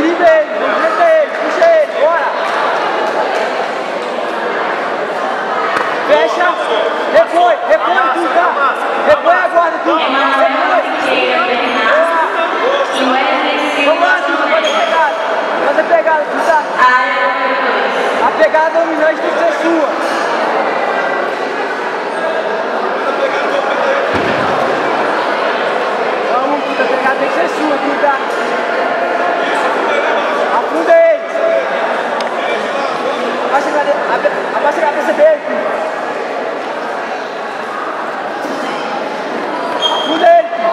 Equilibra ele, movimenta ele, puxa ele, bora! Fecha, repõe, repõe tudo, tá? Repõe a guarda tudo, repõe! Vamos lá, tudo, fazer pegada, fazer pegada, tudo, tá? A pegada dominante tem que ser sua. Vamos, tudo, a pegada tem que ser sua, tudo, tá? Afunda ele. Abaixa a cabeça, abaixa a cabeça dele, filho. Afunda ele, filho.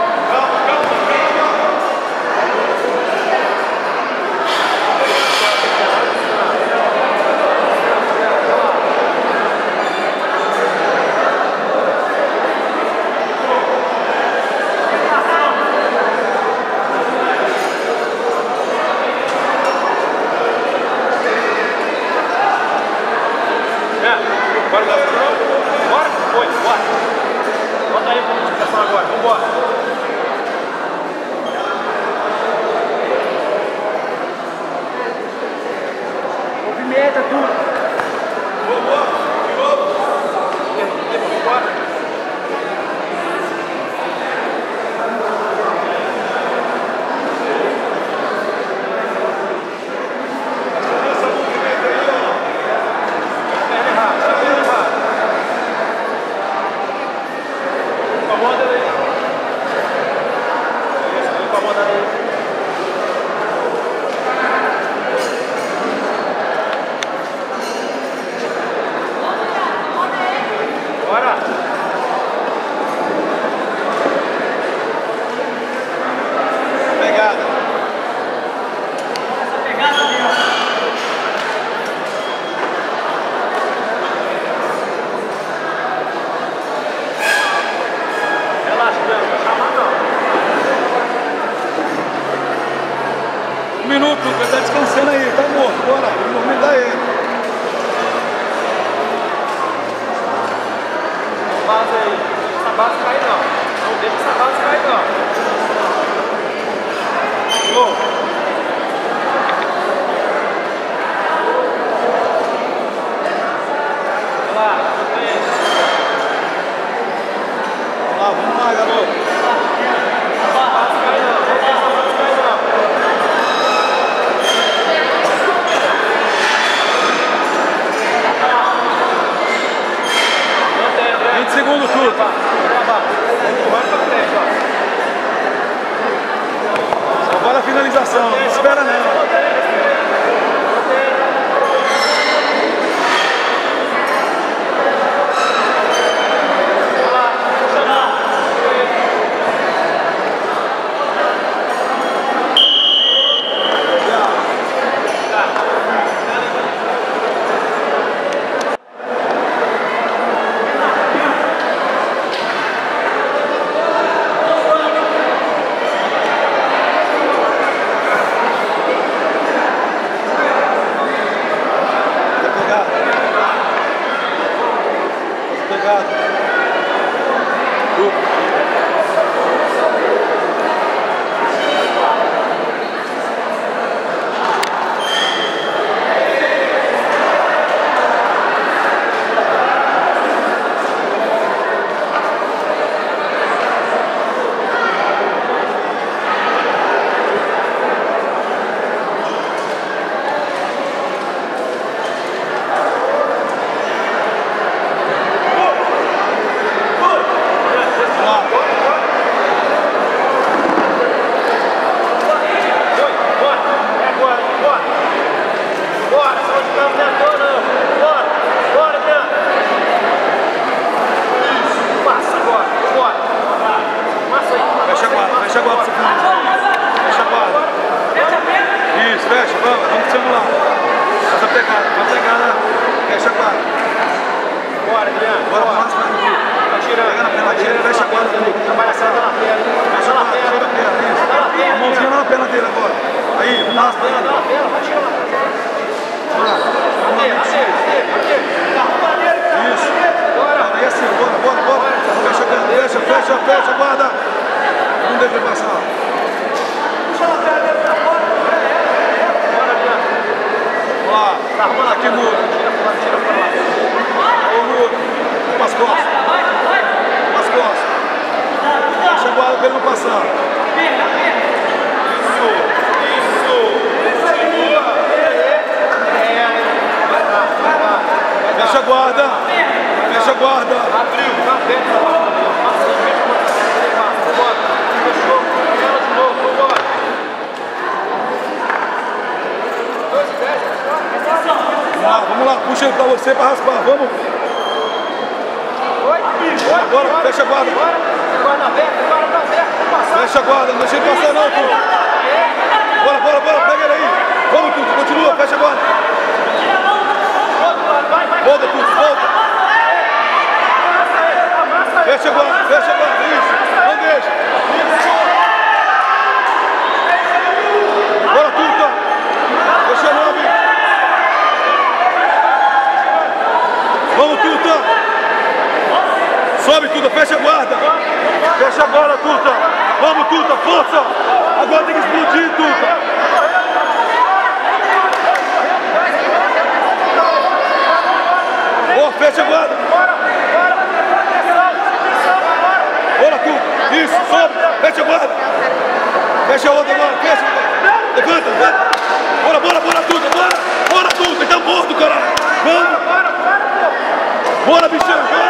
Bora, bora. Bora? Foi, bora. Bota aí pra notificação agora, vambora. Movimenta tudo. Bora. Perna errada, perna errada. Incomoda ele. Isso, não incomoda ele. Bora! Pegada. Relaxa, Leandro, não vai chamar não. Um minuto, ele tá descansando aí, tá morto, bora, vamos movimentar ele. base aí. Essa base cai não. Não deixa essa base cair não. Gol. Vai lá, bota aí. Vamos lá, vamos lá, garoto. Essa base cai não. Não deixa essa base cair não. Mantém, André. 20 segundos tudo. Vai, vai. Empurrando pra frente, ó. Agora a finalização, não espera não. Tá pegado. Tá pegado. Uh. Foi, bora. É agora, bora. Bora, só de campo não é à toa, não. Bora, bora, Adriano. Isso, passa agora, bora. Massa aí, massa Fecha a aí, guarda, massa fecha a guarda pra você finalizar. Fecha a guarda. Isso, fecha, vamos, vamos pro celular. Faz a pegada, faz a pegada. Fecha a guarda. Bora, Adriano, Bora, bora. Vai tirando, Pega na perna dele, tirando fecha a perna dele. A palhaçada na perna. Fecha na guarda, tira a perna, isso. Tá perna, A mãozinha na perna dele agora. Aí, Tá ele. na perna, vai tirando perna. Adeira, adeira, adeira, adeira. Isso. Bora. Aí assim, bora, bora, bora. Fecha fecha, fecha, fecha a guarda. Não deve passar. Ó, tá arrumando aqui no... Tira pra lá, tira pra lá. Ô, Muro, umas costas. Umas costas. Chegou a água pra ele não passar. Você pra raspar. Vamos. Bora, bora. Fecha a guarda. Guarda aberta, guarda aberta. Fecha a guarda. Não deixa ele passar não, tudo. Bora, bora, bora. Pega ele aí. Vamos, tudo. Continua. Fecha a guarda. Volta, tudo. Volta. Fecha a guarda. Fecha a guarda. Isso. Não deixa. Tuta, força! Agora tem que explodir, Tuta! Oh, fecha guarda! Bora, Tuta! Isso, sobe! Fecha a guarda! Fecha a outra agora, fecha! Levanta, levanta! Bora, bora, bora, Tuta, bora! Bora, Tuta! Tá morto, é caralho! Vamos! Bora, bichão, bora!